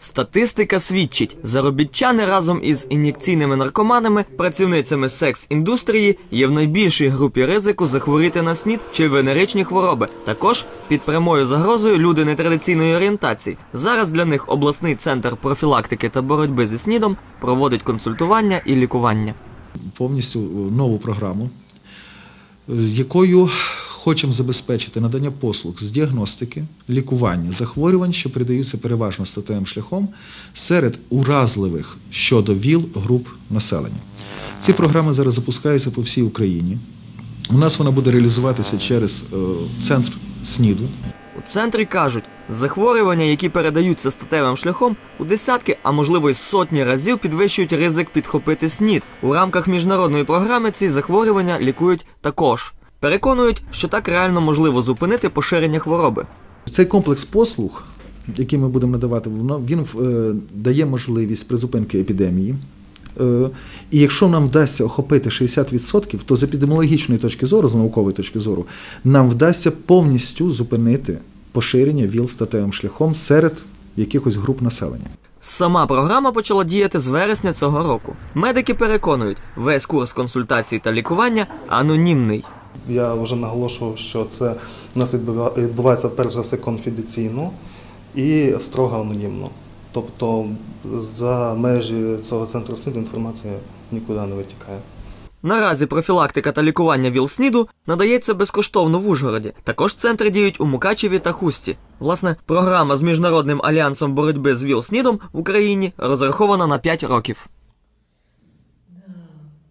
Статистика свідчить, заробітчани разом із ін'єкційними наркоманами, працівницями секс-індустрії є в найбільшій групі ризику захворіти на СНІД чи венеричні хвороби. Також під прямою загрозою люди нетрадиційної орієнтації. Зараз для них обласний центр профілактики та боротьби зі СНІДом проводить консультування і лікування. повністю нову програму, якою хочемо забезпечити надання послуг з діагностики, лікування захворювань, що передаються переважно статевим шляхом серед уразливих щодо ВІЛ груп населення. Ці програми зараз запускаються по всій Україні. У нас вона буде реалізуватися через е, центр СНІДу, У центрі кажуть, захворювання, які передаються статевим шляхом, у десятки, а можливо й сотні разів підвищують ризик підхопити СНІД. У рамках міжнародної програми ці захворювання лікують також. Переконують, що так реально можливо зупинити поширення хвороби. Цей комплекс послуг, який ми будемо надавати, він е, дає можливість призупинки епідемії. Е, І якщо нам вдасться охопити 60%, то з епідеміологічної точки зору, з наукової точки зору, нам вдасться повністю зупинити поширення ВІЛ статевим шляхом серед якихось груп населення. Сама програма почала діяти з вересня цього року. Медики переконують, весь курс консультацій та лікування анонімний. Я вже наголошував, що це у нас відбува- відбувається перш за все конфіденційно і строго анонімно. Тобто за межі цього центру СНІДу інформація нікуди не витікає. Наразі профілактика та лікування ВІЛ-СНІДу надається безкоштовно в Ужгороді. Також центри діють у Мукачеві та Хусті. Власне, програма з міжнародним альянсом боротьби з ВІЛ-СНІДом в Україні розрахована на 5 років.